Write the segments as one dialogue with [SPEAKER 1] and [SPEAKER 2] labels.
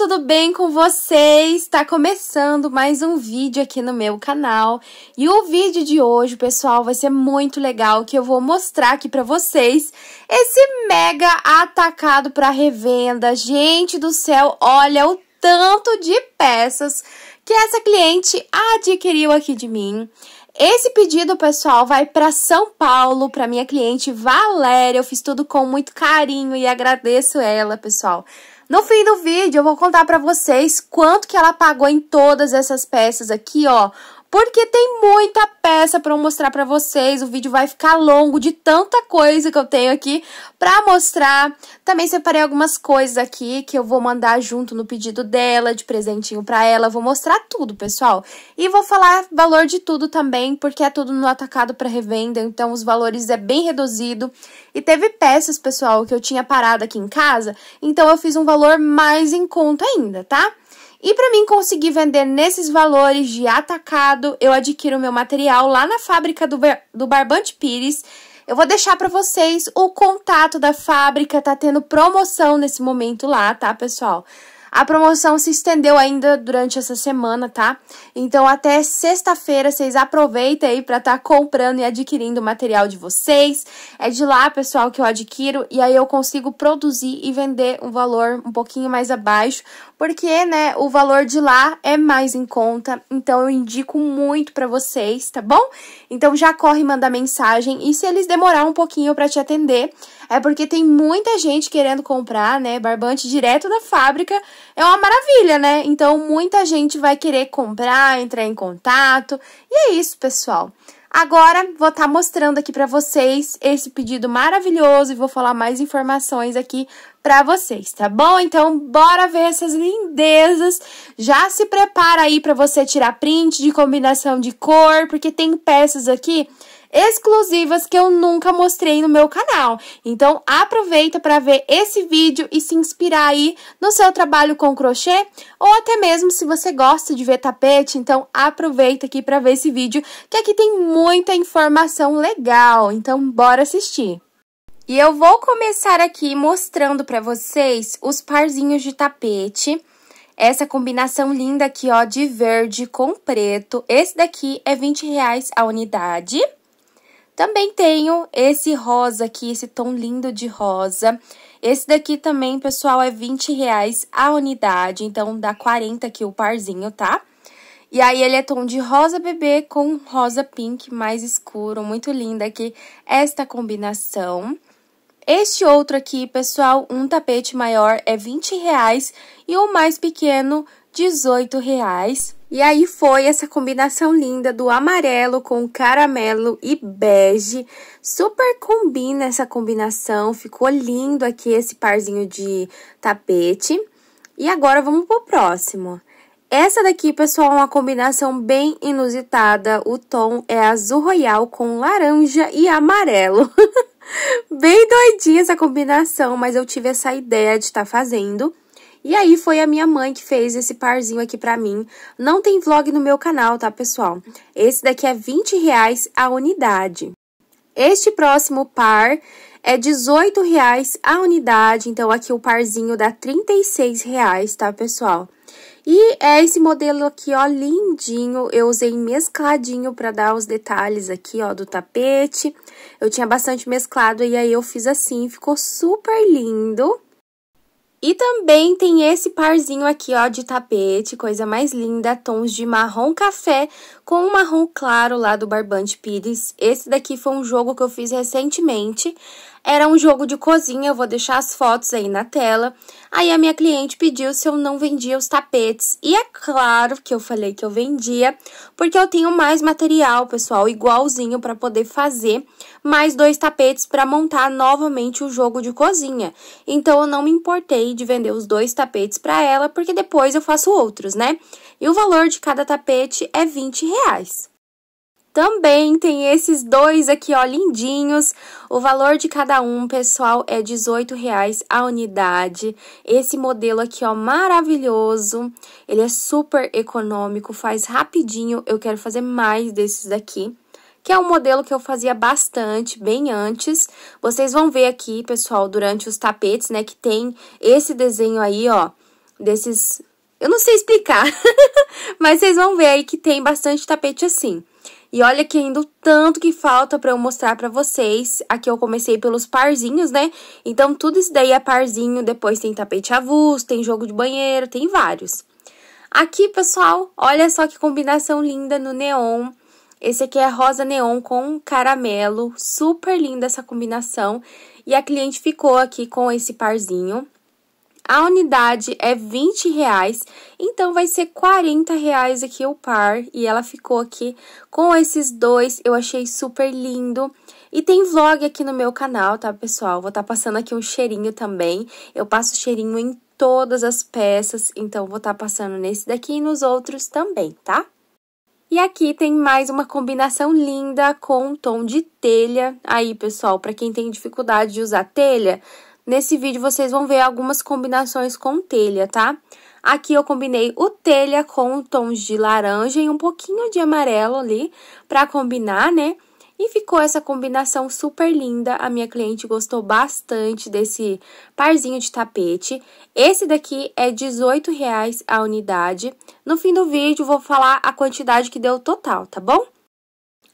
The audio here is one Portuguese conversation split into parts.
[SPEAKER 1] Tudo bem com vocês? Está começando mais um vídeo aqui no meu canal e o vídeo de hoje, pessoal, vai ser muito legal que eu vou mostrar aqui para vocês esse mega atacado para revenda. Gente do céu, olha o tanto de peças que essa cliente adquiriu aqui de mim. Esse pedido, pessoal, vai para São Paulo, para minha cliente Valéria. Eu fiz tudo com muito carinho e agradeço ela, pessoal. No fim do vídeo, eu vou contar para vocês quanto que ela pagou em todas essas peças aqui, ó porque tem muita peça para eu mostrar para vocês. O vídeo vai ficar longo de tanta coisa que eu tenho aqui para mostrar. Também separei algumas coisas aqui que eu vou mandar junto no pedido dela, de presentinho para ela. Vou mostrar tudo, pessoal. E vou falar valor de tudo também, porque é tudo no atacado para revenda, então os valores é bem reduzido. E teve peças, pessoal, que eu tinha parado aqui em casa, então eu fiz um valor mais em conta ainda, tá? E para mim conseguir vender nesses valores de atacado, eu adquiro meu material lá na fábrica do, do Barbante Pires. Eu vou deixar para vocês o contato da fábrica, tá tendo promoção nesse momento lá, tá, pessoal? A promoção se estendeu ainda durante essa semana, tá? Então, até sexta-feira, vocês aproveitem aí para estar tá comprando e adquirindo o material de vocês. É de lá, pessoal, que eu adquiro e aí eu consigo produzir e vender um valor um pouquinho mais abaixo, porque, né, o valor de lá é mais em conta. Então, eu indico muito para vocês, tá bom? Então, já corre mandar mensagem e se eles demorar um pouquinho para te atender, é porque tem muita gente querendo comprar, né? Barbante direto da fábrica é uma maravilha, né? Então muita gente vai querer comprar, entrar em contato. E é isso, pessoal. Agora, vou estar tá mostrando aqui para vocês esse pedido maravilhoso e vou falar mais informações aqui para vocês, tá bom? Então, bora ver essas lindezas. Já se prepara aí para você tirar print de combinação de cor, porque tem peças aqui exclusivas que eu nunca mostrei no meu canal. Então, aproveita para ver esse vídeo e se inspirar aí no seu trabalho com crochê, ou até mesmo se você gosta de ver tapete, então aproveita aqui para ver esse vídeo, que aqui tem muita informação legal. Então, bora assistir. E eu vou começar aqui mostrando para vocês os parzinhos de tapete. Essa combinação linda aqui, ó, de verde com preto. Esse daqui é 20 reais a unidade. Também tenho esse rosa aqui, esse tom lindo de rosa. Esse daqui também, pessoal, é 20 reais a unidade, então dá 40 aqui o parzinho, tá? E aí, ele é tom de rosa bebê com rosa pink mais escuro, muito linda aqui esta combinação. Este outro aqui, pessoal, um tapete maior é 20 reais e o mais pequeno, 18 reais. E aí foi essa combinação linda do amarelo com caramelo e bege. Super combina essa combinação, ficou lindo aqui esse parzinho de tapete. E agora vamos pro próximo. Essa daqui, pessoal, é uma combinação bem inusitada. O tom é azul royal com laranja e amarelo. bem doidinha essa combinação, mas eu tive essa ideia de estar tá fazendo. E aí foi a minha mãe que fez esse parzinho aqui pra mim. Não tem vlog no meu canal, tá, pessoal? Esse daqui é 20 reais a unidade. Este próximo par é 18 reais a unidade, então aqui o parzinho dá 36 reais, tá, pessoal? E é esse modelo aqui, ó, lindinho. Eu usei mescladinho pra dar os detalhes aqui, ó, do tapete. Eu tinha bastante mesclado e aí eu fiz assim, ficou super lindo. E também tem esse parzinho aqui, ó, de tapete, coisa mais linda, tons de marrom café com um marrom claro lá do Barbante Pires. Esse daqui foi um jogo que eu fiz recentemente. Era um jogo de cozinha, eu vou deixar as fotos aí na tela. Aí a minha cliente pediu se eu não vendia os tapetes. E é claro que eu falei que eu vendia, porque eu tenho mais material, pessoal, igualzinho para poder fazer mais dois tapetes para montar novamente o jogo de cozinha. Então eu não me importei de vender os dois tapetes para ela, porque depois eu faço outros, né? E o valor de cada tapete é 20 reais. Também tem esses dois aqui, ó, lindinhos. O valor de cada um, pessoal, é R$18,00 a unidade. Esse modelo aqui, ó, maravilhoso. Ele é super econômico, faz rapidinho. Eu quero fazer mais desses daqui. Que é um modelo que eu fazia bastante, bem antes. Vocês vão ver aqui, pessoal, durante os tapetes, né, que tem esse desenho aí, ó, desses... Eu não sei explicar, mas vocês vão ver aí que tem bastante tapete assim. E olha que ainda o tanto que falta para eu mostrar para vocês. Aqui eu comecei pelos parzinhos, né? Então, tudo isso daí é parzinho. Depois tem tapete avulso, tem jogo de banheiro, tem vários. Aqui, pessoal, olha só que combinação linda no neon. Esse aqui é rosa neon com caramelo. Super linda essa combinação. E a cliente ficou aqui com esse parzinho. A unidade é 20 reais, então vai ser 40 reais aqui o par. E ela ficou aqui com esses dois, eu achei super lindo. E tem vlog aqui no meu canal, tá, pessoal? Vou estar tá passando aqui um cheirinho também. Eu passo cheirinho em todas as peças, então vou estar tá passando nesse daqui e nos outros também, tá? E aqui tem mais uma combinação linda com um tom de telha. Aí, pessoal, para quem tem dificuldade de usar telha, Nesse vídeo vocês vão ver algumas combinações com telha, tá? Aqui eu combinei o telha com tons de laranja e um pouquinho de amarelo ali pra combinar, né? E ficou essa combinação super linda, a minha cliente gostou bastante desse parzinho de tapete. Esse daqui é R$18,00 a unidade. No fim do vídeo, vou falar a quantidade que deu total, tá bom?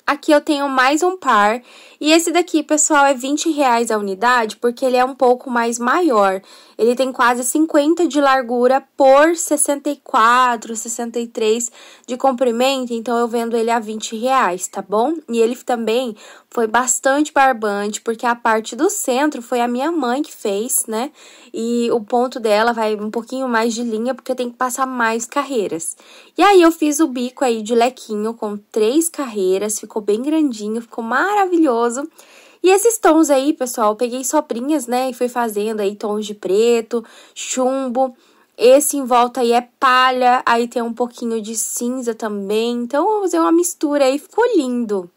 [SPEAKER 1] Aqui eu tenho mais um par, e esse daqui, pessoal, é 20 reais a unidade, porque ele é um pouco mais maior. Ele tem quase 50 de largura por 64, 63 de comprimento, então eu vendo ele a 20 reais, tá bom? E ele também foi bastante barbante, porque a parte do centro foi a minha mãe que fez, né? E o ponto dela vai um pouquinho mais de linha, porque tem que passar mais carreiras. E aí, eu fiz o bico aí de lequinho com três carreiras, ficou bem grandinho, ficou maravilhoso. E esses tons aí, pessoal, eu peguei sobrinhas, né, e fui fazendo aí tons de preto, chumbo. Esse em volta aí é palha, aí tem um pouquinho de cinza também. Então, eu usei uma mistura aí, ficou lindo.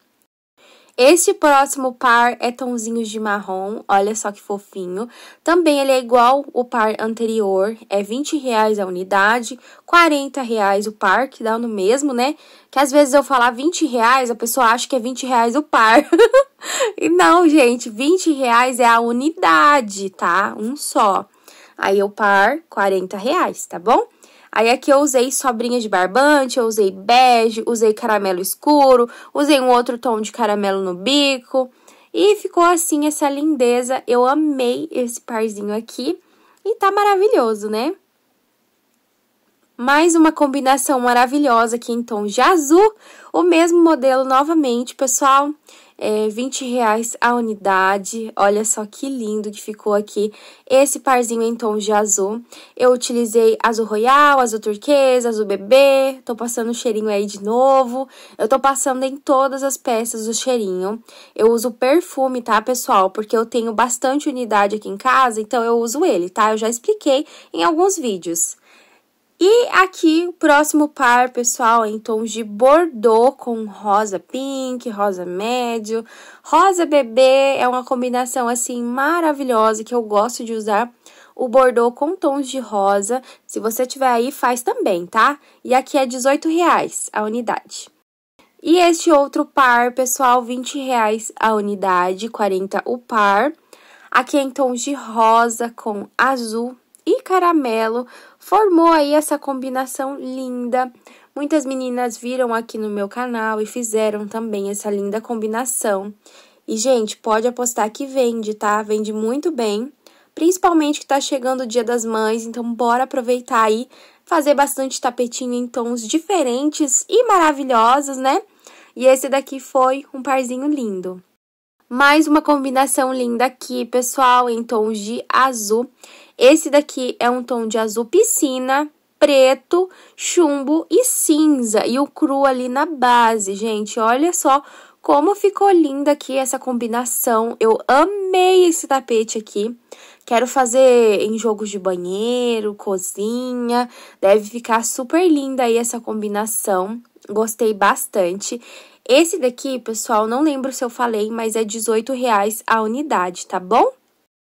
[SPEAKER 1] Este próximo par é tonzinhos de marrom, olha só que fofinho. Também ele é igual o par anterior, é 20 reais a unidade, 40 reais o par, que dá no mesmo, né? Que às vezes eu falar 20 reais, a pessoa acha que é 20 reais o par. e não, gente, 20 reais é a unidade, tá? Um só. Aí o par, 40 reais, tá bom? Aí aqui eu usei sobrinha de barbante, eu usei bege, usei caramelo escuro, usei um outro tom de caramelo no bico. E ficou assim essa lindeza. Eu amei esse parzinho aqui. E tá maravilhoso, né? Mais uma combinação maravilhosa aqui em tom de azul. O mesmo modelo novamente, pessoal é, 20 reais a unidade. Olha só que lindo que ficou aqui esse parzinho em tom de azul. Eu utilizei azul royal, azul turquesa, azul bebê. Tô passando o cheirinho aí de novo. Eu tô passando em todas as peças o cheirinho. Eu uso perfume, tá, pessoal? Porque eu tenho bastante unidade aqui em casa, então eu uso ele, tá? Eu já expliquei em alguns vídeos. E aqui, o próximo par, pessoal, em tons de bordô com rosa pink, rosa médio, rosa bebê. É uma combinação, assim, maravilhosa que eu gosto de usar. O bordô com tons de rosa. Se você tiver aí, faz também, tá? E aqui é R$18,00 a unidade. E este outro par, pessoal, R$20,00 a unidade, 40 o par. Aqui é em tons de rosa com azul e caramelo, formou aí essa combinação linda. Muitas meninas viram aqui no meu canal e fizeram também essa linda combinação. E, gente, pode apostar que vende, tá? Vende muito bem. Principalmente que tá chegando o Dia das Mães, então bora aproveitar aí, fazer bastante tapetinho em tons diferentes e maravilhosos, né? E esse daqui foi um parzinho lindo. Mais uma combinação linda aqui, pessoal, em tons de azul. Esse daqui é um tom de azul piscina, preto, chumbo e cinza. E o cru ali na base, gente. Olha só como ficou linda aqui essa combinação. Eu amei esse tapete aqui. Quero fazer em jogos de banheiro, cozinha. Deve ficar super linda aí essa combinação. Gostei bastante. Esse daqui, pessoal, não lembro se eu falei, mas é R$18,00 a unidade, tá bom?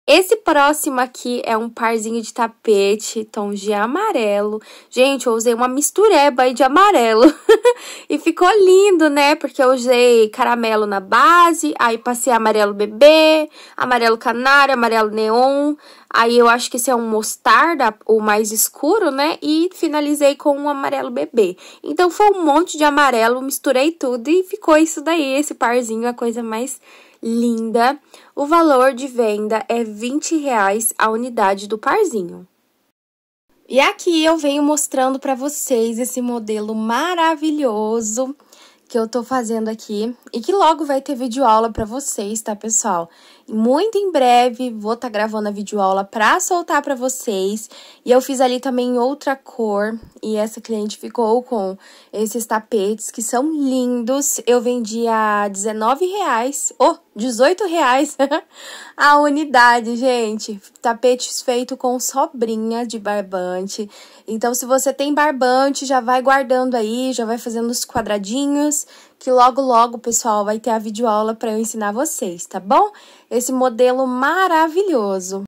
[SPEAKER 1] Esse próximo aqui é um parzinho de tapete, tom de amarelo. Gente, eu usei uma mistureba aí de amarelo. e ficou lindo, né? Porque eu usei caramelo na base, aí passei amarelo bebê, amarelo canário, amarelo neon. Aí eu acho que esse é um mostarda, o mais escuro, né? E finalizei com um amarelo bebê. Então foi um monte de amarelo, misturei tudo e ficou isso daí, esse parzinho, a coisa mais linda. O valor de venda é 20 reais a unidade do parzinho. E aqui eu venho mostrando para vocês esse modelo maravilhoso que eu tô fazendo aqui e que logo vai ter vídeo aula para vocês, tá, pessoal? Muito em breve vou estar tá gravando a videoaula para soltar para vocês. E eu fiz ali também outra cor. E essa cliente ficou com esses tapetes que são lindos. Eu vendi a R$19,00. Oh, R$18,00 a unidade, gente. Tapetes feito com sobrinha de barbante. Então, se você tem barbante, já vai guardando aí, já vai fazendo os quadradinhos que logo logo, pessoal, vai ter a videoaula para eu ensinar vocês, tá bom? Esse modelo maravilhoso.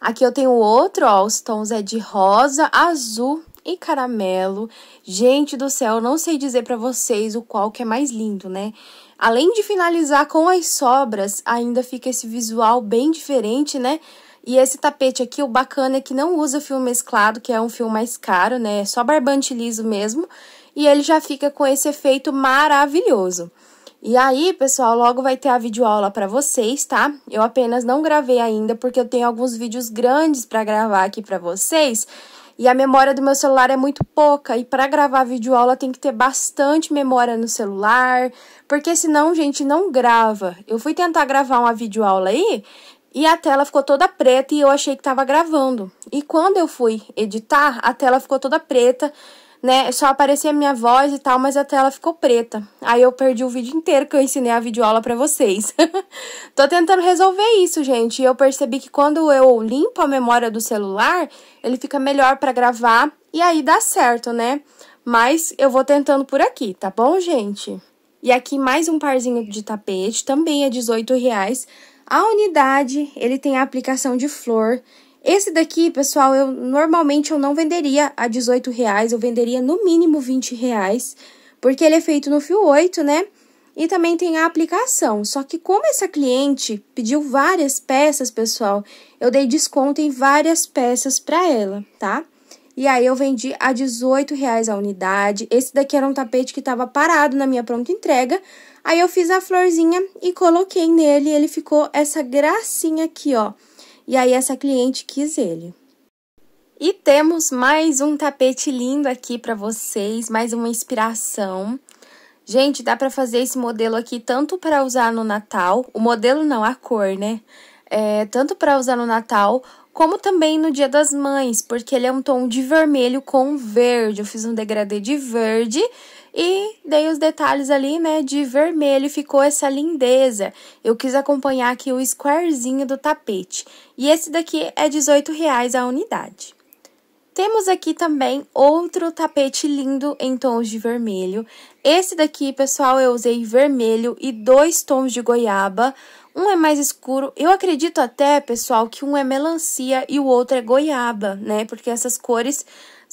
[SPEAKER 1] Aqui eu tenho outro, ó, os tons é de rosa, azul e caramelo. Gente do céu, não sei dizer para vocês o qual que é mais lindo, né? Além de finalizar com as sobras, ainda fica esse visual bem diferente, né? E esse tapete aqui, o bacana é que não usa fio mesclado, que é um fio mais caro, né? É só barbante liso mesmo e ele já fica com esse efeito maravilhoso. E aí, pessoal, logo vai ter a videoaula para vocês, tá? Eu apenas não gravei ainda porque eu tenho alguns vídeos grandes para gravar aqui para vocês. E a memória do meu celular é muito pouca. E para gravar videoaula tem que ter bastante memória no celular. Porque senão, gente, não grava. Eu fui tentar gravar uma videoaula aí e a tela ficou toda preta e eu achei que estava gravando. E quando eu fui editar, a tela ficou toda preta né? Só aparecia minha voz e tal, mas a tela ficou preta. Aí eu perdi o vídeo inteiro que eu ensinei a videoaula para vocês. Tô tentando resolver isso, gente. Eu percebi que quando eu limpo a memória do celular, ele fica melhor para gravar e aí dá certo, né? Mas eu vou tentando por aqui, tá bom, gente? E aqui mais um parzinho de tapete, também é R$18,00. A unidade, ele tem a aplicação de flor esse daqui, pessoal, eu normalmente eu não venderia a 18 reais, eu venderia no mínimo 20 reais, porque ele é feito no fio 8, né? E também tem a aplicação. Só que como essa cliente pediu várias peças, pessoal, eu dei desconto em várias peças para ela, tá? E aí eu vendi a 18 reais a unidade. Esse daqui era um tapete que estava parado na minha pronta entrega. Aí eu fiz a florzinha e coloquei nele ele ficou essa gracinha aqui, ó. E aí essa cliente quis ele. E temos mais um tapete lindo aqui para vocês, mais uma inspiração. Gente, dá para fazer esse modelo aqui tanto para usar no Natal, o modelo não, a cor, né? É, tanto para usar no Natal, como também no Dia das Mães, porque ele é um tom de vermelho com verde. Eu fiz um degradê de verde e dei os detalhes ali, né, de vermelho, ficou essa lindeza. Eu quis acompanhar aqui o squarezinho do tapete. E esse daqui é R$18,00 a unidade. Temos aqui também outro tapete lindo em tons de vermelho. Esse daqui, pessoal, eu usei vermelho e dois tons de goiaba. Um é mais escuro. Eu acredito até, pessoal, que um é melancia e o outro é goiaba, né? Porque essas cores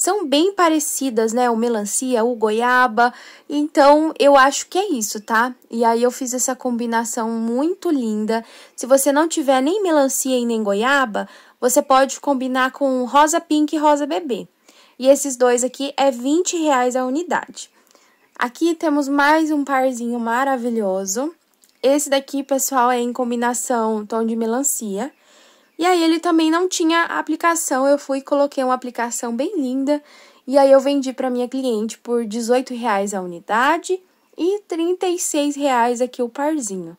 [SPEAKER 1] são bem parecidas, né? O melancia, o goiaba. Então, eu acho que é isso, tá? E aí eu fiz essa combinação muito linda. Se você não tiver nem melancia e nem goiaba, você pode combinar com rosa pink e rosa bebê. E esses dois aqui é 20 reais a unidade. Aqui temos mais um parzinho maravilhoso. Esse daqui, pessoal, é em combinação tom de melancia. E aí ele também não tinha aplicação, eu fui e coloquei uma aplicação bem linda. E aí eu vendi para minha cliente por R$18,00 a unidade e R$36,00 aqui o parzinho.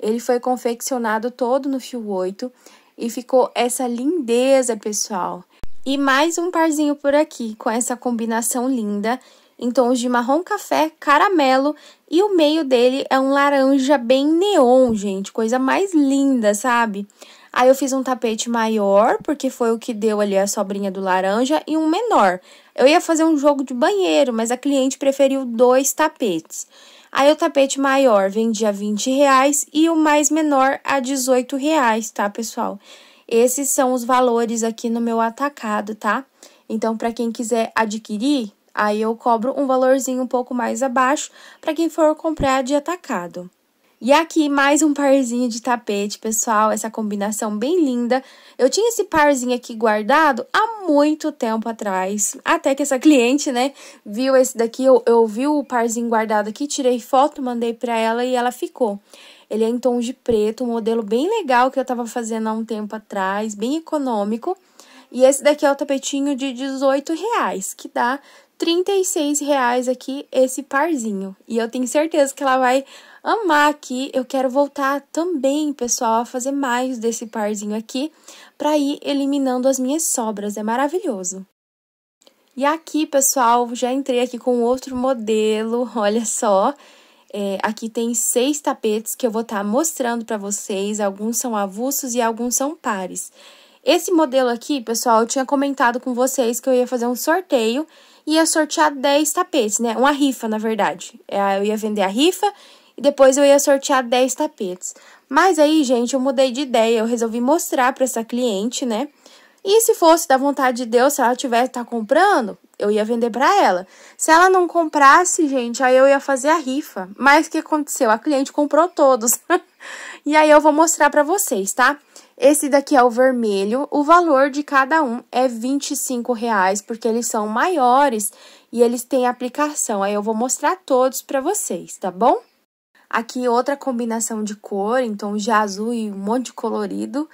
[SPEAKER 1] Ele foi confeccionado todo no fio 8 e ficou essa lindeza, pessoal. E mais um parzinho por aqui, com essa combinação linda, em tons de marrom café, caramelo, e o meio dele é um laranja bem neon, gente, coisa mais linda, sabe? Aí eu fiz um tapete maior, porque foi o que deu ali a sobrinha do laranja, e um menor. Eu ia fazer um jogo de banheiro, mas a cliente preferiu dois tapetes. Aí o tapete maior vende a 20 reais e o mais menor a 18 reais, tá, pessoal? Esses são os valores aqui no meu atacado, tá? Então, para quem quiser adquirir, aí eu cobro um valorzinho um pouco mais abaixo para quem for comprar de atacado. E aqui mais um parzinho de tapete, pessoal, essa combinação bem linda. Eu tinha esse parzinho aqui guardado há muito tempo atrás, até que essa cliente, né, viu esse daqui, eu, eu vi o parzinho guardado aqui, tirei foto, mandei pra ela e ela ficou. Ele é em tom de preto, um modelo bem legal que eu tava fazendo há um tempo atrás, bem econômico. E esse daqui é o tapetinho de 18 reais, que dá 36 reais aqui esse parzinho. E eu tenho certeza que ela vai amar aqui. Eu quero voltar também, pessoal, a fazer mais desse parzinho aqui para ir eliminando as minhas sobras. É maravilhoso. E aqui, pessoal, já entrei aqui com outro modelo, olha só. É, aqui tem seis tapetes que eu vou estar tá mostrando para vocês. Alguns são avulsos e alguns são pares. Esse modelo aqui, pessoal, eu tinha comentado com vocês que eu ia fazer um sorteio ia sortear 10 tapetes, né? Uma rifa, na verdade. É, eu ia vender a rifa e depois eu ia sortear 10 tapetes. Mas aí, gente, eu mudei de ideia, eu resolvi mostrar para essa cliente, né? E se fosse da vontade de Deus, se ela tivesse tá comprando, eu ia vender para ela. Se ela não comprasse, gente, aí eu ia fazer a rifa. Mas o que aconteceu? A cliente comprou todos. e aí eu vou mostrar para vocês, tá? Esse daqui é o vermelho, o valor de cada um é 25,00 reais, porque eles são maiores e eles têm aplicação. Aí eu vou mostrar todos para vocês, tá bom? Aqui outra combinação de cor, então de azul e um monte de colorido.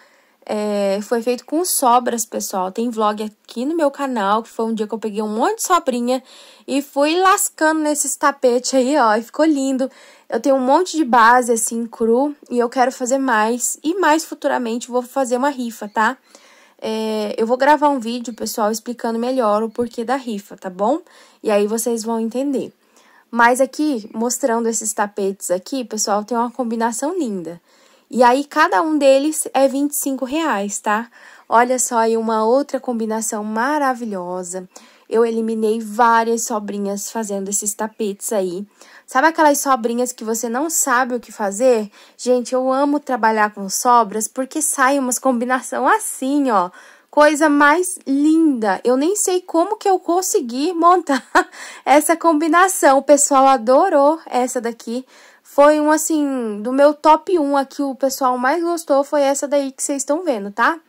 [SPEAKER 1] É, foi feito com sobras, pessoal. Tem vlog aqui no meu canal, que foi um dia que eu peguei um monte de sobrinha e fui lascando nesses tapetes aí, ó, e ficou lindo. Eu tenho um monte de base, assim, cru, e eu quero fazer mais. E mais futuramente vou fazer uma rifa, tá? É, eu vou gravar um vídeo, pessoal, explicando melhor o porquê da rifa, tá bom? E aí vocês vão entender. Mas aqui, mostrando esses tapetes aqui, pessoal, tem uma combinação linda. E aí, cada um deles é 25 reais, tá? Olha só aí uma outra combinação maravilhosa. Eu eliminei várias sobrinhas fazendo esses tapetes aí. Sabe aquelas sobrinhas que você não sabe o que fazer? Gente, eu amo trabalhar com sobras porque sai umas combinação assim, ó coisa mais linda. Eu nem sei como que eu consegui montar essa combinação. O pessoal adorou essa daqui. Foi um, assim, do meu top 1 aqui, o pessoal mais gostou foi essa daí que vocês estão vendo, tá?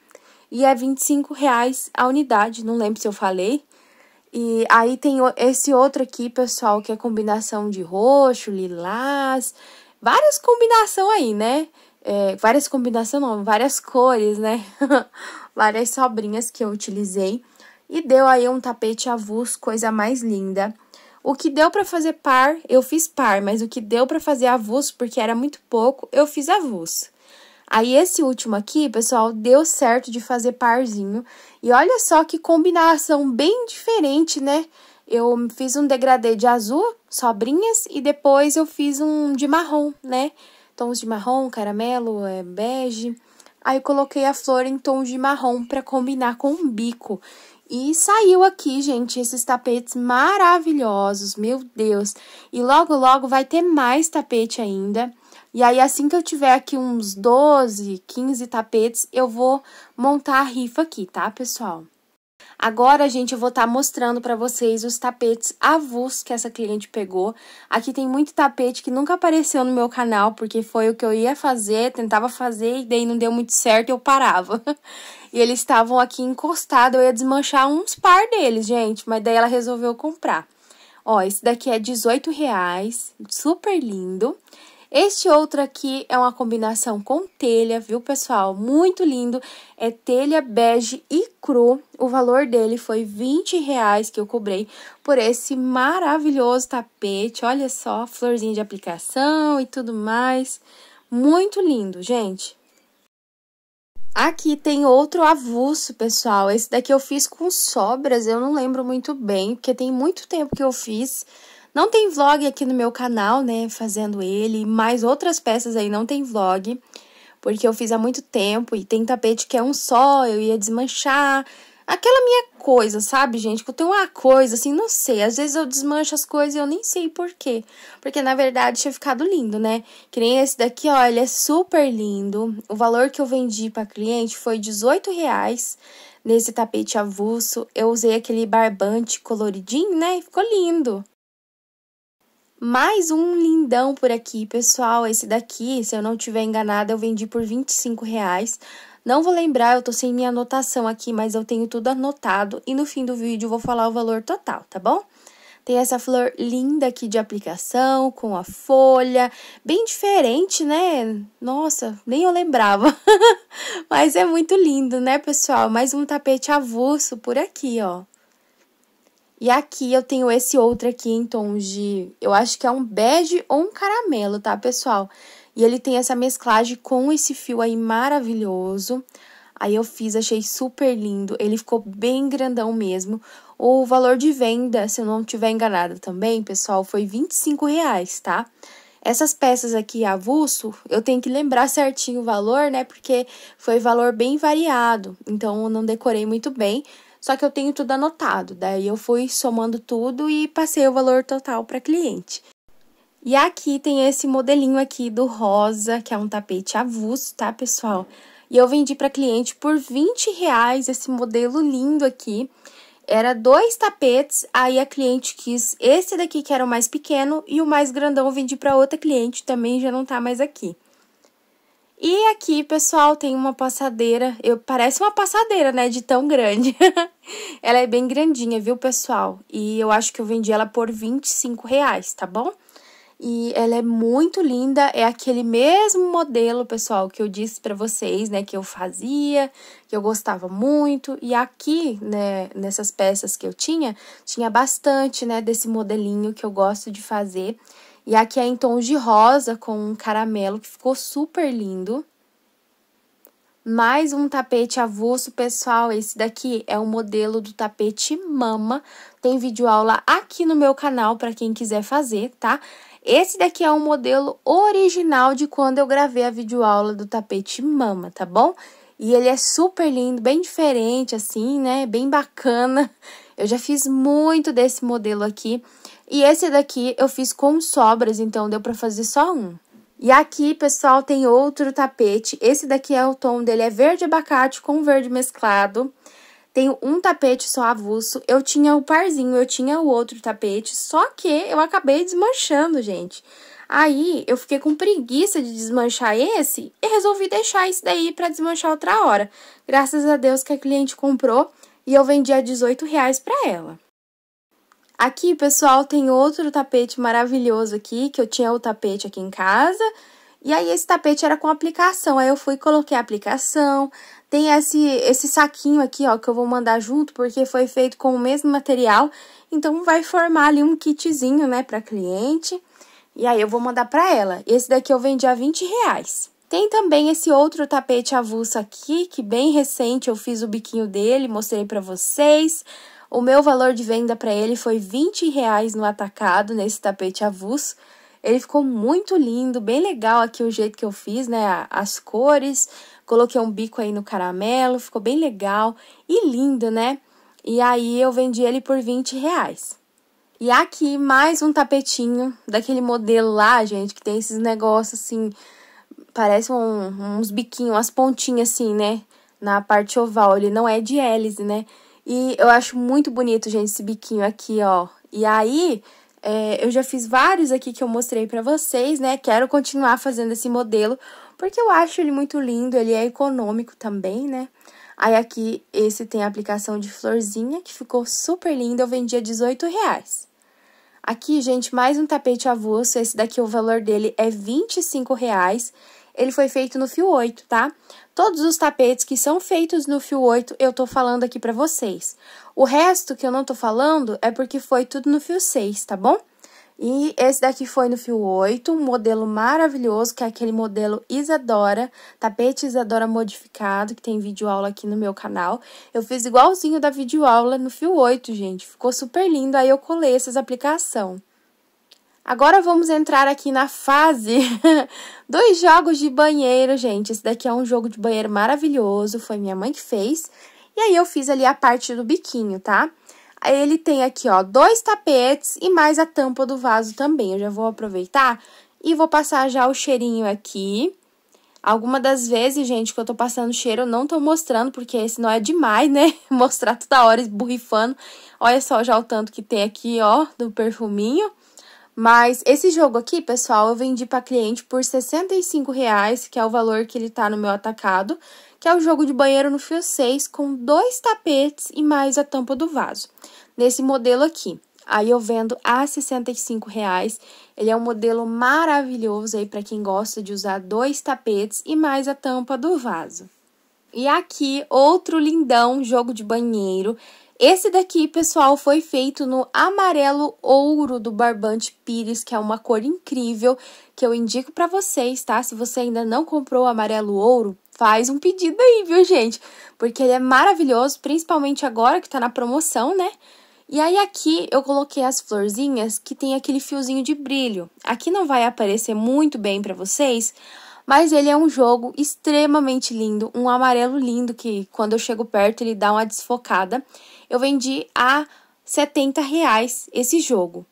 [SPEAKER 1] E é 25 reais a unidade, não lembro se eu falei. E aí tem esse outro aqui, pessoal, que é combinação de roxo, lilás, várias combinações aí, né? É, várias combinações, não, várias cores, né? várias sobrinhas que eu utilizei. E deu aí um tapete avulso, coisa mais linda. O que deu para fazer par, eu fiz par, mas o que deu para fazer avulso, porque era muito pouco, eu fiz avulso. Aí esse último aqui, pessoal, deu certo de fazer parzinho. E olha só que combinação bem diferente, né? Eu fiz um degradê de azul, sobrinhas, e depois eu fiz um de marrom, né? Tons de marrom, caramelo, é, bege. Aí eu coloquei a flor em tons de marrom para combinar com o bico. E saiu aqui, gente, esses tapetes maravilhosos, meu Deus. E logo, logo vai ter mais tapete ainda. E aí, assim que eu tiver aqui uns 12, 15 tapetes, eu vou montar a rifa aqui, tá, pessoal? Agora, gente, eu vou estar tá mostrando para vocês os tapetes avulsos que essa cliente pegou. Aqui tem muito tapete que nunca apareceu no meu canal, porque foi o que eu ia fazer, tentava fazer e daí não deu muito certo e eu parava. E eles estavam aqui encostados, eu ia desmanchar uns par deles, gente, mas daí ela resolveu comprar. Ó, esse daqui é 18 reais, super lindo. Este outro aqui é uma combinação com telha, viu, pessoal? Muito lindo. É telha bege e cru. O valor dele foi 20 reais que eu cobrei por esse maravilhoso tapete. Olha só, florzinha de aplicação e tudo mais. Muito lindo, gente. Aqui tem outro avulso, pessoal. Esse daqui eu fiz com sobras, eu não lembro muito bem, porque tem muito tempo que eu fiz. Não tem vlog aqui no meu canal, né, fazendo ele, mais outras peças aí não tem vlog, porque eu fiz há muito tempo e tem tapete que é um só, eu ia desmanchar, aquela minha coisa, sabe, gente? Que eu tenho uma coisa, assim, não sei. Às vezes eu desmancho as coisas e eu nem sei por quê. Porque, na verdade, tinha ficado lindo, né? Que nem esse daqui, ó, ele é super lindo. O valor que eu vendi pra cliente foi 18 reais nesse tapete avulso. Eu usei aquele barbante coloridinho, né? E ficou lindo. Mais um lindão por aqui, pessoal. Esse daqui, se eu não tiver enganada, eu vendi por 25 reais. Não vou lembrar, eu tô sem minha anotação aqui, mas eu tenho tudo anotado e no fim do vídeo eu vou falar o valor total, tá bom? Tem essa flor linda aqui de aplicação, com a folha, bem diferente, né? Nossa, nem eu lembrava. Mas é muito lindo, né, pessoal? Mais um tapete avulso por aqui, ó. E aqui eu tenho esse outro aqui em tons de, eu acho que é um bege ou um caramelo, tá, pessoal? E ele tem essa mesclagem com esse fio aí maravilhoso. Aí eu fiz, achei super lindo. Ele ficou bem grandão mesmo. O valor de venda, se eu não tiver enganada também, pessoal, foi 25 reais, tá? Essas peças aqui avulso, eu tenho que lembrar certinho o valor, né? Porque foi valor bem variado, então eu não decorei muito bem. Só que eu tenho tudo anotado, daí eu fui somando tudo e passei o valor total para cliente. E aqui tem esse modelinho aqui do rosa, que é um tapete avulso, tá, pessoal? E eu vendi para cliente por 20 reais esse modelo lindo aqui. Era dois tapetes, aí a cliente quis esse daqui que era o mais pequeno e o mais grandão eu vendi para outra cliente, também já não tá mais aqui. E aqui, pessoal, tem uma passadeira, eu parece uma passadeira, né, de tão grande. ela é bem grandinha, viu, pessoal? E eu acho que eu vendi ela por 25 reais, tá bom? E ela é muito linda, é aquele mesmo modelo, pessoal, que eu disse para vocês, né, que eu fazia, que eu gostava muito. E aqui, né, nessas peças que eu tinha, tinha bastante, né, desse modelinho que eu gosto de fazer. E aqui é em tons de rosa com um caramelo que ficou super lindo. Mais um tapete avulso, pessoal. Esse daqui é o modelo do tapete Mama. Tem vídeo aula aqui no meu canal para quem quiser fazer, tá? Esse daqui é o modelo original de quando eu gravei a videoaula do tapete mama, tá bom? E ele é super lindo, bem diferente assim, né? Bem bacana. Eu já fiz muito desse modelo aqui. E esse daqui eu fiz com sobras, então deu pra fazer só um. E aqui, pessoal, tem outro tapete. Esse daqui é o tom dele, é verde abacate com verde mesclado. Tenho um tapete só avulso. Eu tinha o parzinho, eu tinha o outro tapete, só que eu acabei desmanchando, gente. Aí eu fiquei com preguiça de desmanchar esse e resolvi deixar esse daí para desmanchar outra hora. Graças a Deus que a cliente comprou e eu vendi a 18 reais para ela. Aqui, pessoal, tem outro tapete maravilhoso aqui, que eu tinha o tapete aqui em casa. E aí, esse tapete era com aplicação. Aí, eu fui e coloquei a aplicação, tem esse, esse saquinho aqui, ó, que eu vou mandar junto, porque foi feito com o mesmo material. Então, vai formar ali um kitzinho, né, pra cliente. E aí, eu vou mandar pra ela. Esse daqui eu vendi a 20 reais. Tem também esse outro tapete avulso aqui, que bem recente eu fiz o biquinho dele, mostrei pra vocês. O meu valor de venda para ele foi 20 reais no atacado, nesse tapete avulso. Ele ficou muito lindo, bem legal aqui o jeito que eu fiz, né? As cores, Coloquei um bico aí no caramelo, ficou bem legal e lindo, né? E aí eu vendi ele por 20 reais. E aqui mais um tapetinho daquele modelo lá, gente, que tem esses negócios assim, parece um, uns biquinhos, umas pontinhas assim, né? Na parte oval, ele não é de hélice, né? E eu acho muito bonito, gente, esse biquinho aqui, ó. E aí, é, eu já fiz vários aqui que eu mostrei pra vocês, né? Quero continuar fazendo esse modelo, porque eu acho ele muito lindo, ele é econômico também, né? Aí aqui, esse tem a aplicação de florzinha, que ficou super lindo, eu vendia 18 reais. Aqui, gente, mais um tapete avulso, esse daqui o valor dele é 25 reais. Ele foi feito no fio 8, tá? Todos os tapetes que são feitos no fio 8, eu tô falando aqui pra vocês. O resto que eu não tô falando é porque foi tudo no fio 6, tá bom? E esse daqui foi no fio 8, um modelo maravilhoso, que é aquele modelo Isadora, tapete Isadora modificado, que tem vídeo aula aqui no meu canal. Eu fiz igualzinho da vídeo aula no fio 8, gente, ficou super lindo, aí eu colei essas aplicação. Agora vamos entrar aqui na fase dos jogos de banheiro, gente. Esse daqui é um jogo de banheiro maravilhoso, foi minha mãe que fez. E aí eu fiz ali a parte do biquinho, tá? Ele tem aqui, ó, dois tapetes e mais a tampa do vaso também. Eu já vou aproveitar e vou passar já o cheirinho aqui. Alguma das vezes, gente, que eu tô passando cheiro, eu não tô mostrando, porque senão é demais, né? Mostrar toda hora esburrifando. Olha só já o tanto que tem aqui, ó, do perfuminho. Mas esse jogo aqui, pessoal, eu vendi para cliente por 65 reais, que é o valor que ele tá no meu atacado, que é o jogo de banheiro no fio 6, com dois tapetes e mais a tampa do vaso. Nesse modelo aqui. Aí eu vendo a 65 reais. Ele é um modelo maravilhoso aí para quem gosta de usar dois tapetes e mais a tampa do vaso. E aqui, outro lindão jogo de banheiro. Esse daqui, pessoal, foi feito no amarelo ouro do Barbante Pires, que é uma cor incrível, que eu indico para vocês, tá? Se você ainda não comprou o amarelo ouro, faz um pedido aí, viu, gente? Porque ele é maravilhoso, principalmente agora que tá na promoção, né? E aí aqui eu coloquei as florzinhas que tem aquele fiozinho de brilho. Aqui não vai aparecer muito bem para vocês, mas ele é um jogo extremamente lindo, um amarelo lindo que quando eu chego perto ele dá uma desfocada eu vendi a 70 reais esse jogo.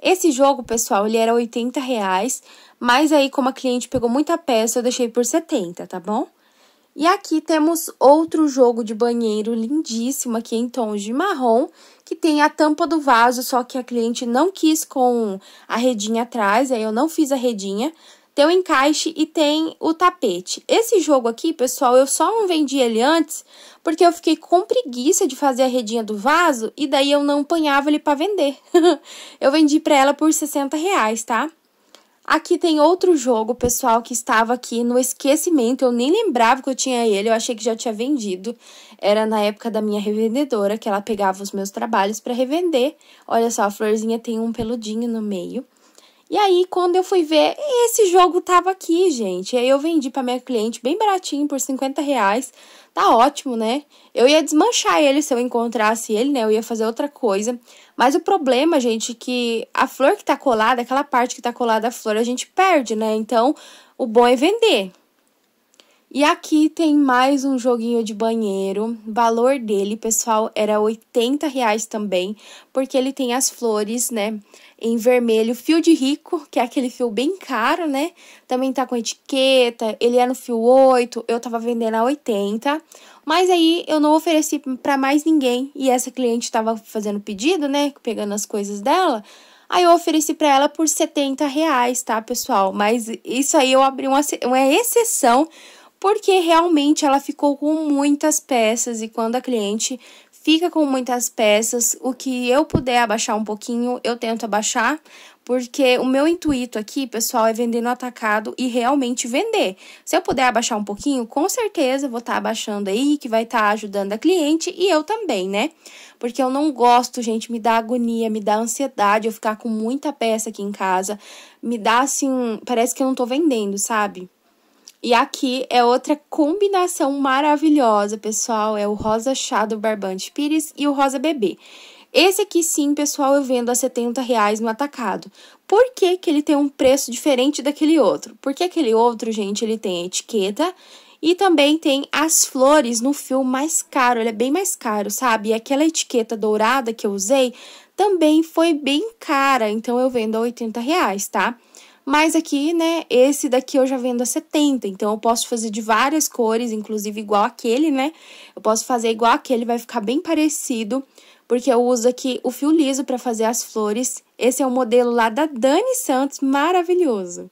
[SPEAKER 1] Esse jogo, pessoal, ele era 80 reais, mas aí como a cliente pegou muita peça, eu deixei por 70, tá bom? E aqui temos outro jogo de banheiro lindíssimo aqui em tons de marrom, que tem a tampa do vaso, só que a cliente não quis com a redinha atrás, aí eu não fiz a redinha, tem o encaixe e tem o tapete. Esse jogo aqui, pessoal, eu só não vendi ele antes porque eu fiquei com preguiça de fazer a redinha do vaso e daí eu não apanhava ele para vender. eu vendi para ela por 60 reais, tá? Aqui tem outro jogo, pessoal, que estava aqui no esquecimento. Eu nem lembrava que eu tinha ele, eu achei que já tinha vendido. Era na época da minha revendedora, que ela pegava os meus trabalhos para revender. Olha só, a florzinha tem um peludinho no meio. E aí, quando eu fui ver, esse jogo tava aqui, gente. Aí eu vendi para minha cliente bem baratinho, por 50 reais. Tá ótimo, né? Eu ia desmanchar ele se eu encontrasse ele, né? Eu ia fazer outra coisa. Mas o problema, gente, é que a flor que tá colada, aquela parte que tá colada a flor, a gente perde, né? Então, o bom é vender. E aqui tem mais um joguinho de banheiro. O valor dele, pessoal, era 80 reais também, porque ele tem as flores, né, em vermelho. Fio de rico, que é aquele fio bem caro, né? Também tá com etiqueta, ele é no fio 8, eu tava vendendo a 80. Mas aí eu não ofereci para mais ninguém e essa cliente tava fazendo pedido, né, pegando as coisas dela. Aí eu ofereci para ela por 70 reais, tá, pessoal? Mas isso aí eu abri uma, uma exceção porque realmente ela ficou com muitas peças e quando a cliente fica com muitas peças, o que eu puder abaixar um pouquinho, eu tento abaixar, porque o meu intuito aqui, pessoal, é vender no atacado e realmente vender. Se eu puder abaixar um pouquinho, com certeza vou estar tá abaixando aí, que vai estar tá ajudando a cliente e eu também, né? Porque eu não gosto, gente, me dá agonia, me dá ansiedade eu ficar com muita peça aqui em casa. Me dá assim, parece que eu não tô vendendo, sabe? E aqui é outra combinação maravilhosa, pessoal. É o rosa chá do Barbante Pires e o rosa bebê. Esse aqui sim, pessoal, eu vendo a 70 reais no atacado. Por que, que ele tem um preço diferente daquele outro? Porque aquele outro, gente, ele tem etiqueta e também tem as flores no fio mais caro, ele é bem mais caro, sabe? E aquela etiqueta dourada que eu usei também foi bem cara, então eu vendo a 80 reais, tá? Mas aqui, né, esse daqui eu já vendo a 70, então eu posso fazer de várias cores, inclusive igual aquele, né? Eu posso fazer igual aquele, vai ficar bem parecido, porque eu uso aqui o fio liso para fazer as flores. Esse é o modelo lá da Dani Santos, maravilhoso.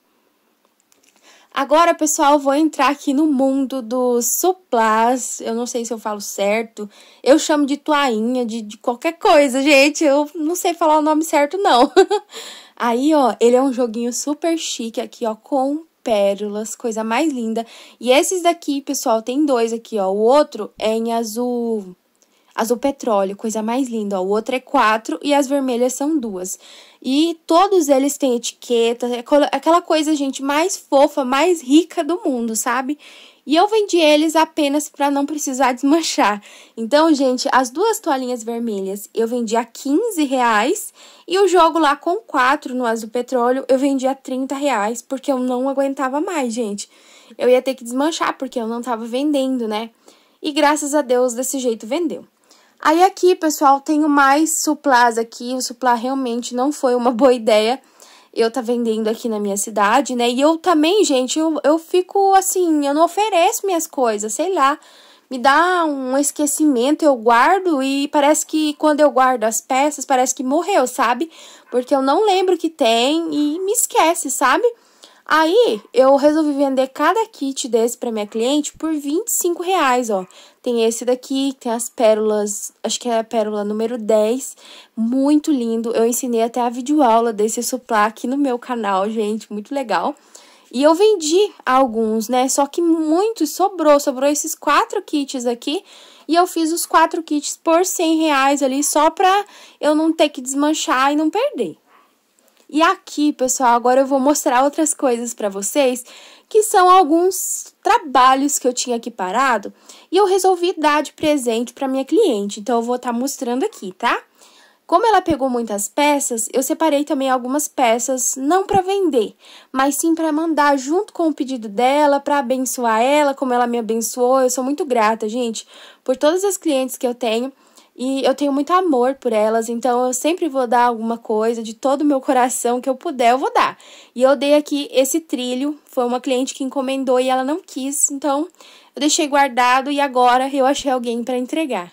[SPEAKER 1] Agora, pessoal, vou entrar aqui no mundo dos suplás. Eu não sei se eu falo certo. Eu chamo de toinha, de, de qualquer coisa, gente. Eu não sei falar o nome certo, não. Aí, ó, ele é um joguinho super chique aqui, ó, com pérolas, coisa mais linda. E esses daqui, pessoal, tem dois aqui, ó. O outro é em azul, azul petróleo, coisa mais linda, ó. O outro é quatro e as vermelhas são duas. E todos eles têm etiqueta, é aquela coisa, gente, mais fofa, mais rica do mundo, sabe? E eu vendi eles apenas para não precisar desmanchar. Então, gente, as duas toalhinhas vermelhas eu vendi a 15 reais. E o jogo lá com quatro no azul petróleo eu vendi a 30 reais, porque eu não aguentava mais, gente. Eu ia ter que desmanchar, porque eu não tava vendendo, né? E graças a Deus, desse jeito vendeu. Aí aqui, pessoal, tenho mais suplás aqui. O suplá realmente não foi uma boa ideia. Eu tá vendendo aqui na minha cidade, né? E eu também, gente, eu, eu fico assim, eu não ofereço minhas coisas, sei lá me dá um esquecimento, eu guardo e parece que quando eu guardo as peças, parece que morreu, sabe? Porque eu não lembro que tem e me esquece, sabe? Aí eu resolvi vender cada kit desse para minha cliente por 25 reais, ó. Tem esse daqui, tem as pérolas, acho que é a pérola número 10, muito lindo. Eu ensinei até a videoaula desse suplá aqui no meu canal, gente, muito legal. E eu vendi alguns, né? Só que muitos sobrou. Sobrou esses quatro kits aqui. E eu fiz os quatro kits por 100 reais ali, só pra eu não ter que desmanchar e não perder. E aqui, pessoal, agora eu vou mostrar outras coisas para vocês, que são alguns trabalhos que eu tinha aqui parado. E eu resolvi dar de presente para minha cliente. Então, eu vou estar tá mostrando aqui, tá? Como ela pegou muitas peças, eu separei também algumas peças não para vender, mas sim para mandar junto com o pedido dela, para abençoar ela, como ela me abençoou. Eu sou muito grata, gente, por todas as clientes que eu tenho. E eu tenho muito amor por elas, então eu sempre vou dar alguma coisa de todo o meu coração que eu puder, eu vou dar. E eu dei aqui esse trilho, foi uma cliente que encomendou e ela não quis, então eu deixei guardado e agora eu achei alguém para entregar.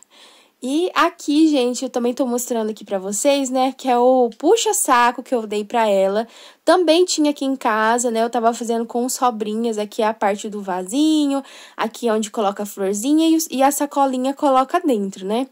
[SPEAKER 1] E aqui, gente, eu também tô mostrando aqui pra vocês, né, que é o puxa-saco que eu dei pra ela. Também tinha aqui em casa, né, eu tava fazendo com sobrinhas, aqui é a parte do vasinho, aqui é onde coloca a florzinha e a sacolinha coloca dentro, né.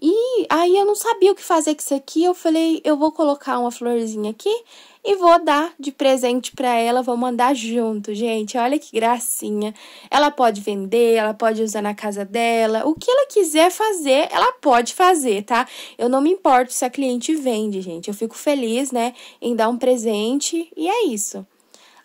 [SPEAKER 1] E aí eu não sabia o que fazer com isso aqui, eu falei, eu vou colocar uma florzinha aqui e vou dar de presente para ela, vou mandar junto, gente. Olha que gracinha. Ela pode vender, ela pode usar na casa dela, o que ela quiser fazer, ela pode fazer, tá? Eu não me importo se a cliente vende, gente. Eu fico feliz, né, em dar um presente e é isso.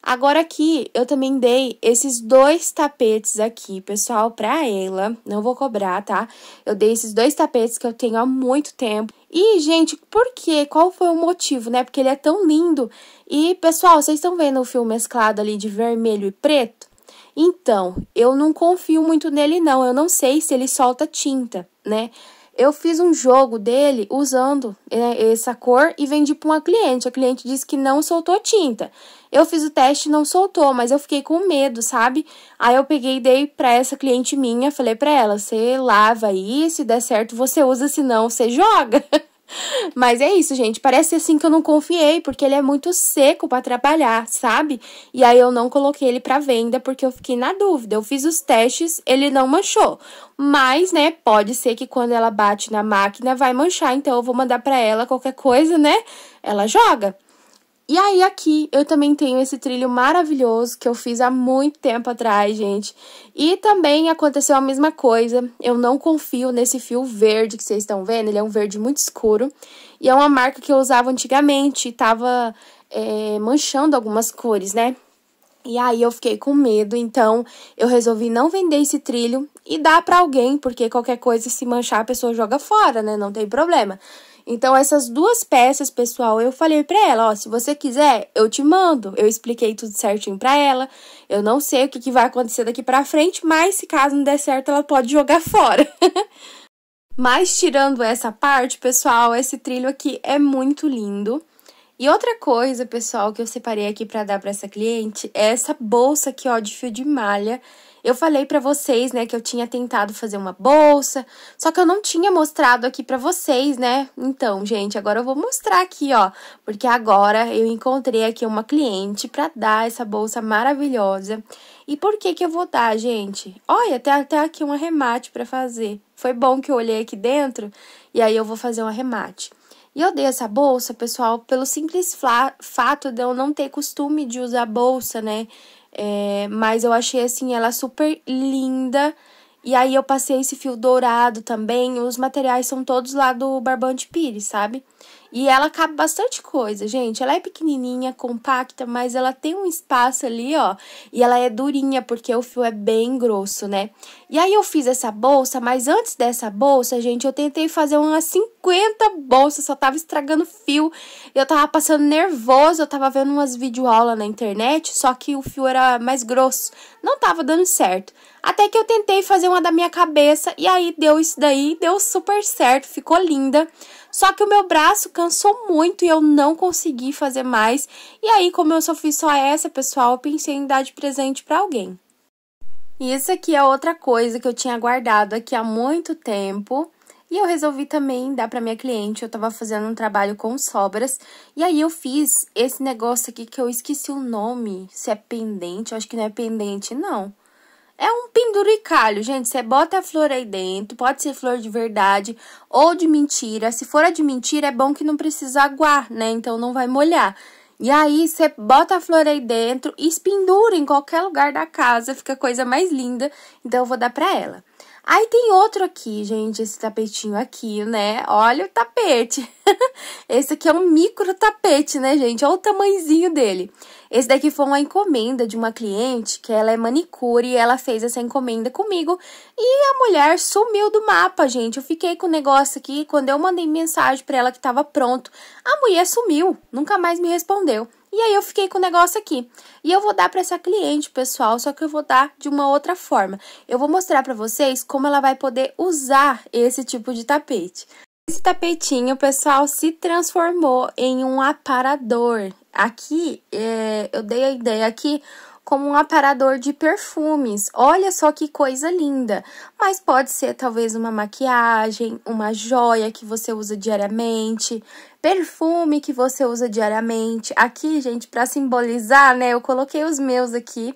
[SPEAKER 1] Agora aqui, eu também dei esses dois tapetes aqui, pessoal, pra ela. Não vou cobrar, tá? Eu dei esses dois tapetes que eu tenho há muito tempo. E, gente, por quê? Qual foi o motivo, né? Porque ele é tão lindo. E, pessoal, vocês estão vendo o fio mesclado ali de vermelho e preto? Então, eu não confio muito nele, não. Eu não sei se ele solta tinta, né? Eu fiz um jogo dele usando né, essa cor e vendi para uma cliente. A cliente disse que não soltou tinta. Eu fiz o teste e não soltou, mas eu fiquei com medo, sabe? Aí eu peguei e dei para essa cliente minha, falei para ela: "Você lava aí, se der certo você usa, se não você joga". Mas é isso, gente. Parece assim que eu não confiei, porque ele é muito seco para trabalhar, sabe? E aí eu não coloquei ele para venda porque eu fiquei na dúvida. Eu fiz os testes, ele não manchou. Mas, né, pode ser que quando ela bate na máquina vai manchar, então eu vou mandar para ela qualquer coisa, né? Ela joga. E aí aqui eu também tenho esse trilho maravilhoso que eu fiz há muito tempo atrás, gente. E também aconteceu a mesma coisa. Eu não confio nesse fio verde que vocês estão vendo, ele é um verde muito escuro. E é uma marca que eu usava antigamente e tava é, manchando algumas cores, né? E aí eu fiquei com medo, então eu resolvi não vender esse trilho e dar para alguém, porque qualquer coisa se manchar a pessoa joga fora, né? Não tem problema. Então, essas duas peças, pessoal, eu falei pra ela, ó, se você quiser, eu te mando. Eu expliquei tudo certinho pra ela. Eu não sei o que, que vai acontecer daqui pra frente, mas se caso não der certo, ela pode jogar fora. mas tirando essa parte, pessoal, esse trilho aqui é muito lindo. E outra coisa, pessoal, que eu separei aqui para dar para essa cliente é essa bolsa aqui, ó, de fio de malha. Eu falei para vocês, né, que eu tinha tentado fazer uma bolsa, só que eu não tinha mostrado aqui para vocês, né? Então, gente, agora eu vou mostrar aqui, ó, porque agora eu encontrei aqui uma cliente para dar essa bolsa maravilhosa. E por que que eu vou dar, gente? Olha, tem até aqui um arremate para fazer. Foi bom que eu olhei aqui dentro e aí eu vou fazer um arremate. E eu dei essa bolsa, pessoal, pelo simples fato de eu não ter costume de usar bolsa, né? É, mas eu achei assim ela super linda. E aí eu passei esse fio dourado também. Os materiais são todos lá do Barbante Pires, sabe? E ela cabe bastante coisa, gente. Ela é pequenininha, compacta, mas ela tem um espaço ali, ó. E ela é durinha, porque o fio é bem grosso, né? E aí eu fiz essa bolsa, mas antes dessa bolsa, gente, eu tentei fazer umas 50 bolsas, só tava estragando fio. Eu tava passando nervoso, eu tava vendo umas videoaulas na internet, só que o fio era mais grosso. Não tava dando certo. Até que eu tentei fazer uma da minha cabeça e aí deu isso daí, deu super certo, ficou linda. Só que o meu braço cansou muito e eu não consegui fazer mais. E aí, como eu só fiz só essa, pessoal, eu pensei em dar de presente para alguém. E isso aqui é outra coisa que eu tinha guardado aqui há muito tempo. E eu resolvi também dar para minha cliente. Eu tava fazendo um trabalho com sobras. E aí eu fiz esse negócio aqui que eu esqueci o nome. Se é pendente, eu acho que não é pendente, não. É um penduricalho, gente. Você bota a flor aí dentro, pode ser flor de verdade ou de mentira. Se for a de mentira, é bom que não precisa aguar, né? Então não vai molhar. E aí, você bota a flor aí dentro e espendura em qualquer lugar da casa, fica a coisa mais linda. Então, eu vou dar pra ela. Aí tem outro aqui, gente, esse tapetinho aqui, né? Olha o tapete. esse aqui é um micro tapete, né, gente? Olha o tamanhozinho dele. Esse daqui foi uma encomenda de uma cliente, que ela é manicure, e ela fez essa encomenda comigo. E a mulher sumiu do mapa, gente. Eu fiquei com o negócio aqui, quando eu mandei mensagem para ela que estava pronto, a mulher sumiu, nunca mais me respondeu. E aí eu fiquei com o negócio aqui. E eu vou dar para essa cliente, pessoal, só que eu vou dar de uma outra forma. Eu vou mostrar para vocês como ela vai poder usar esse tipo de tapete. Esse tapetinho, pessoal, se transformou em um aparador. Aqui, é, eu dei a ideia aqui como um aparador de perfumes. Olha só que coisa linda! Mas pode ser talvez uma maquiagem, uma joia que você usa diariamente, perfume que você usa diariamente. Aqui, gente, para simbolizar, né, eu coloquei os meus aqui.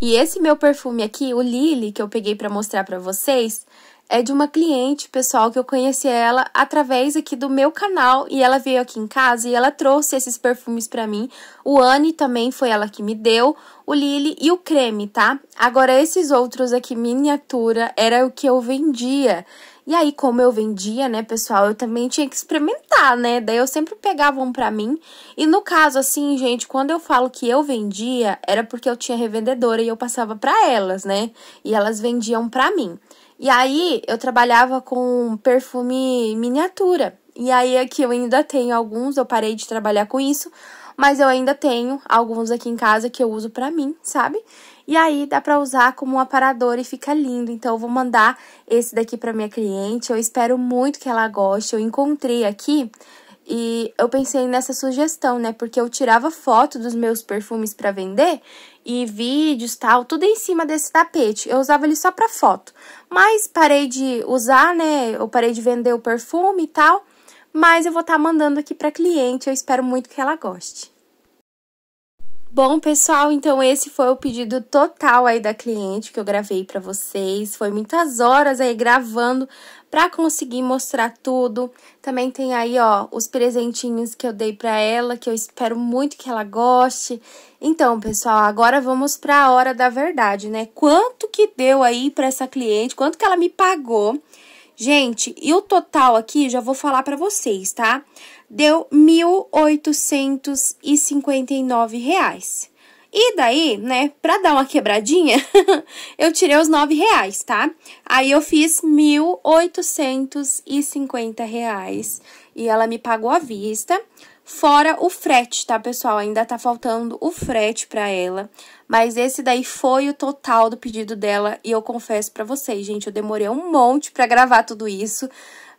[SPEAKER 1] E esse meu perfume aqui, o Lily, que eu peguei para mostrar para vocês, é de uma cliente pessoal que eu conheci ela através aqui do meu canal e ela veio aqui em casa e ela trouxe esses perfumes para mim. O Anne também foi ela que me deu, o Lily e o creme, tá? Agora esses outros aqui miniatura era o que eu vendia. E aí, como eu vendia, né, pessoal, eu também tinha que experimentar, né? Daí eu sempre pegava um pra mim. E no caso, assim, gente, quando eu falo que eu vendia, era porque eu tinha revendedora e eu passava pra elas, né? E elas vendiam pra mim. E aí eu trabalhava com perfume miniatura. E aí aqui eu ainda tenho alguns, eu parei de trabalhar com isso, mas eu ainda tenho alguns aqui em casa que eu uso pra mim, sabe? E aí dá pra usar como um aparador e fica lindo. Então eu vou mandar esse daqui pra minha cliente. Eu espero muito que ela goste. Eu encontrei aqui e eu pensei nessa sugestão, né? Porque eu tirava foto dos meus perfumes para vender e vídeos tal, tudo em cima desse tapete. Eu usava ele só para foto. Mas parei de usar, né? Eu parei de vender o perfume e tal. Mas eu vou estar tá mandando aqui para cliente. Eu espero muito que ela goste. Bom, pessoal, então esse foi o pedido total aí da cliente que eu gravei para vocês. Foi muitas horas aí gravando para conseguir mostrar tudo. Também tem aí, ó, os presentinhos que eu dei para ela, que eu espero muito que ela goste. Então, pessoal, agora vamos para a hora da verdade, né? Quanto que deu aí para essa cliente? Quanto que ela me pagou? Gente, e o total aqui, já vou falar para vocês, tá? Deu R$ 1.859. E daí, né, pra dar uma quebradinha, eu tirei os nove reais, tá? Aí eu fiz mil oitocentos e cinquenta reais e ela me pagou à vista, fora o frete, tá, pessoal? Ainda tá faltando o frete pra ela, mas esse daí foi o total do pedido dela e eu confesso pra vocês, gente, eu demorei um monte pra gravar tudo isso,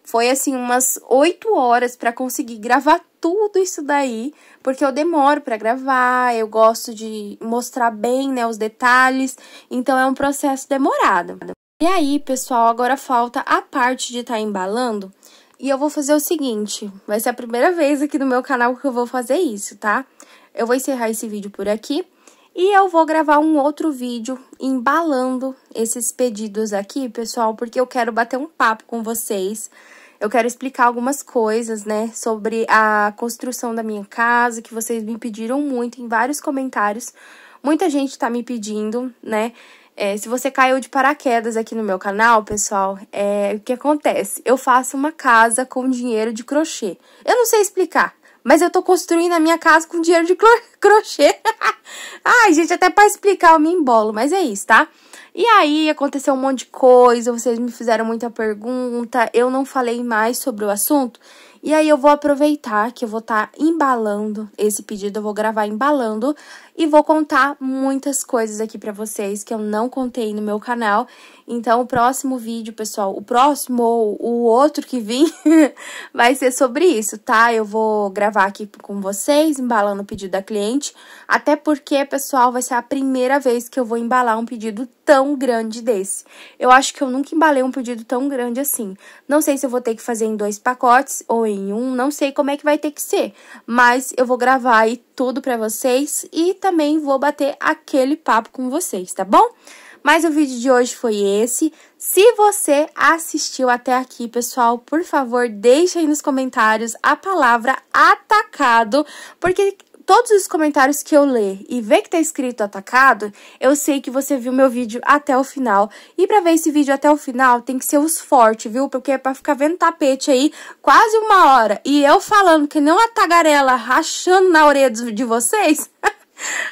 [SPEAKER 1] foi assim umas oito horas para conseguir gravar tudo isso daí, porque eu demoro para gravar, eu gosto de mostrar bem, né, os detalhes, então é um processo demorado. E aí, pessoal, agora falta a parte de estar tá embalando, e eu vou fazer o seguinte, vai ser a primeira vez aqui no meu canal que eu vou fazer isso, tá? Eu vou encerrar esse vídeo por aqui, e eu vou gravar um outro vídeo embalando esses pedidos aqui, pessoal, porque eu quero bater um papo com vocês eu quero explicar algumas coisas, né, sobre a construção da minha casa, que vocês me pediram muito em vários comentários. Muita gente tá me pedindo, né, É, se você caiu de paraquedas aqui no meu canal, pessoal, é, o que acontece? Eu faço uma casa com dinheiro de crochê. Eu não sei explicar, mas eu tô construindo a minha casa com dinheiro de crochê. Ai, gente, até para explicar eu me embolo, mas é isso, tá? E aí aconteceu um monte de coisa, vocês me fizeram muita pergunta, eu não falei mais sobre o assunto. E aí eu vou aproveitar que eu vou estar tá embalando esse pedido, eu vou gravar embalando e vou contar muitas coisas aqui para vocês que eu não contei no meu canal. Então, o próximo vídeo, pessoal, o próximo ou o outro que vim vai ser sobre isso, tá? Eu vou gravar aqui com vocês, embalando o pedido da cliente, até porque, pessoal, vai ser a primeira vez que eu vou embalar um pedido tão grande desse. Eu acho que eu nunca embalei um pedido tão grande assim. Não sei se eu vou ter que fazer em dois pacotes ou em um, não sei como é que vai ter que ser, mas eu vou gravar aí tudo pra vocês e também vou bater aquele papo com vocês, tá bom? Mas o vídeo de hoje foi esse. Se você assistiu até aqui, pessoal, por favor, deixe aí nos comentários a palavra atacado, porque todos os comentários que eu ler e ver que tá escrito atacado, eu sei que você viu meu vídeo até o final. E pra ver esse vídeo até o final, tem que ser os fortes, viu? Porque é pra ficar vendo tapete aí quase uma hora. E eu falando que não a tagarela rachando na orelha de vocês...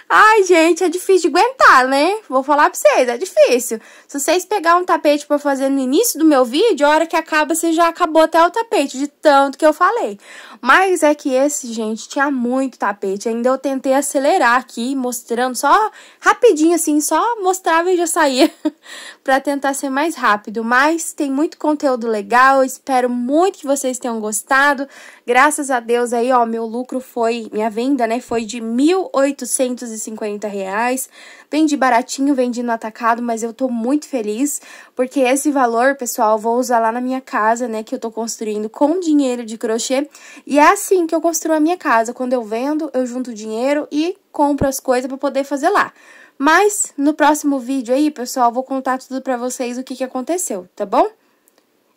[SPEAKER 1] Ai, gente, é difícil de aguentar, né? Vou falar pra vocês, é difícil. Se vocês pegar um tapete pra fazer no início do meu vídeo, a hora que acaba, você já acabou até o tapete, de tanto que eu falei. Mas é que esse, gente, tinha muito tapete. Ainda eu tentei acelerar aqui, mostrando só rapidinho, assim, só mostrava e já saía. pra tentar ser mais rápido. Mas tem muito conteúdo legal, espero muito que vocês tenham gostado. Graças a Deus aí, ó, meu lucro foi, minha venda, né, foi de 1.800 450 reais. Vendi baratinho, vendi no atacado, mas eu tô muito feliz, porque esse valor, pessoal, vou usar lá na minha casa, né, que eu tô construindo com dinheiro de crochê. E é assim que eu construo a minha casa. Quando eu vendo, eu junto dinheiro e compro as coisas para poder fazer lá. Mas no próximo vídeo aí, pessoal, vou contar tudo pra vocês o que, que aconteceu, tá bom?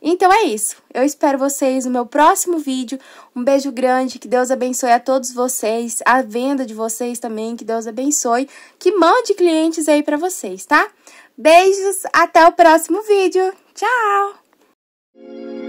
[SPEAKER 1] Então é isso. Eu espero vocês no meu próximo vídeo. Um beijo grande, que Deus abençoe a todos vocês, a venda de vocês também, que Deus abençoe, que mande clientes aí para vocês, tá? Beijos, até o próximo vídeo. Tchau!